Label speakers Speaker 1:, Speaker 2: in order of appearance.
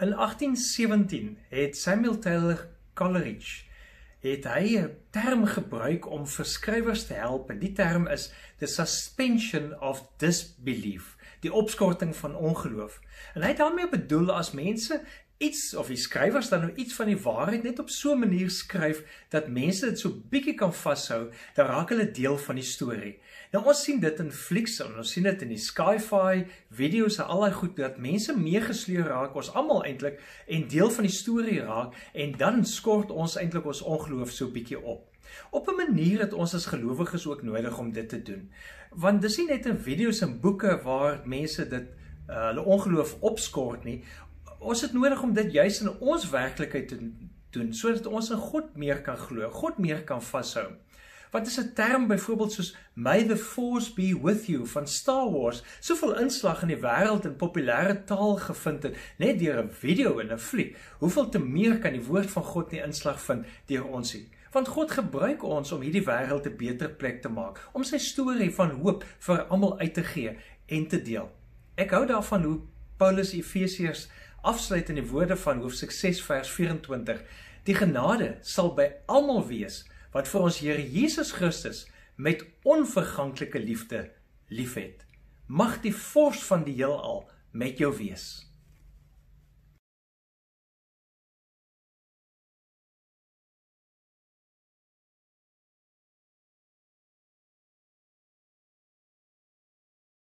Speaker 1: In 1817 het Samuel Taylor Coleridge het hy 'n term gebruik om verskrywers te help en die term is the suspension of disbelief, die opskorting van ongeloof. En hy het daarmee bedoel as mense iets of die skrywers dan nou iets van die waarheid net op so 'n manier skryf dat mense dit so bietjie kan vashou, dan raak hulle deel van die storie. Nou ons sien dit in flieks ons sien dit in die sci-fi video's en al daai goed dat mense meegesleur raak, ons almal eintlik en deel van die storie raak en dan skort ons eintlik ons ongeloof so bietjie op. Op 'n manier het ons as gelowiges ook nodig om dit te doen. Want dis nie net in video's en boeke waar mense dit uh, hulle ongeloof opskort nie ons het nodig om dit juis in ons werklikheid te doen sodat ons in God meer kan glo, God meer kan vashou. Wat is 'n term byvoorbeeld soos May the Force be with you van Star Wars, soveel inslag in die wêreld in populêre taal gevind het net deur 'n video en 'n fliek. Hoeveel te meer kan die woord van God nie inslag vind deur ons nie? Want God gebruik ons om hierdie wêreld 'n beter plek te maak, om sy storie van hoop vir almal uit te gee en te deel. Ek hou daarvan hoe Paulus Efesiërs afsluit in die woorde van hoofstuk 6 vers 24. Die genade sal by almal wees wat vir ons Here Jesus Christus met onverganklike liefde liefhet. Mag die vors van die heelal met jou wees.